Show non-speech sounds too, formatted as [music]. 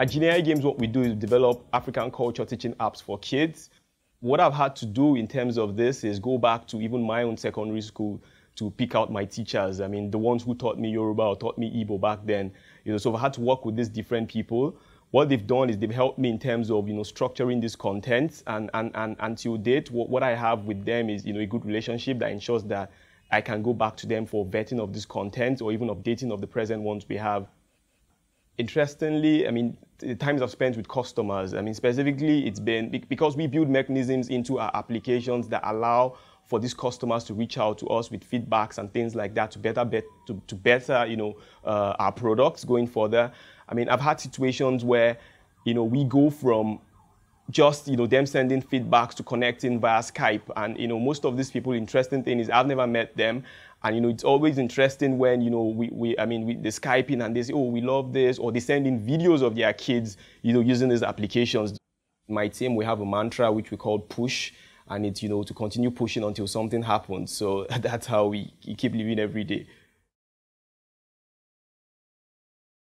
At Genii Games, what we do is develop African culture teaching apps for kids. What I've had to do in terms of this is go back to even my own secondary school to pick out my teachers. I mean, the ones who taught me Yoruba or taught me Igbo back then. You know, so I've had to work with these different people. What they've done is they've helped me in terms of you know structuring this content, and and and until date, what, what I have with them is you know a good relationship that ensures that I can go back to them for vetting of this content or even updating of the present ones we have. Interestingly, I mean, the times I've spent with customers, I mean, specifically, it's been because we build mechanisms into our applications that allow for these customers to reach out to us with feedbacks and things like that to better, bet, to, to better, you know, uh, our products going further. I mean, I've had situations where, you know, we go from just you know them sending feedbacks to connecting via Skype. And you know most of these people, interesting thing is I've never met them, and you know it's always interesting when you know we, we I mean we, they Skyping and they say oh we love this or they send in videos of their kids you know using these applications. My team we have a mantra which we call push, and it's you know to continue pushing until something happens. So [laughs] that's how we keep living every day.